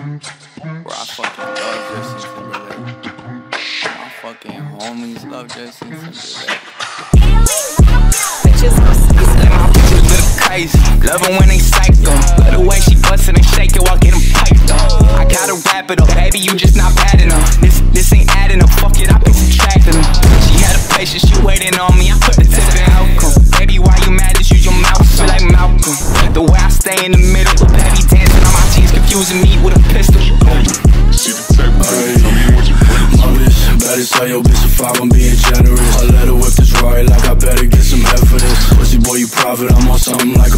Where I fucking love Justin Timberlake. My fucking homies love Justin Timberlake. Crazy. Love her when they psycho. Love the way she bustin' and shake it while getting piped up. I gotta wrap it up, baby. You just not bad enough. This this ain't adding up. Fuck it, I been subtracting them. She had a patience, she waiting on me. I put the tip in Malcolm. Baby, why you mad? Just use your mouth Feel like Malcolm? The way I stay in the confusing me with a pistol. See the type of thing, tell me what your bitch if I'm being generous. I let her whip this Rory like I better get some head for this. Pussy boy, you profit. I'm on something like.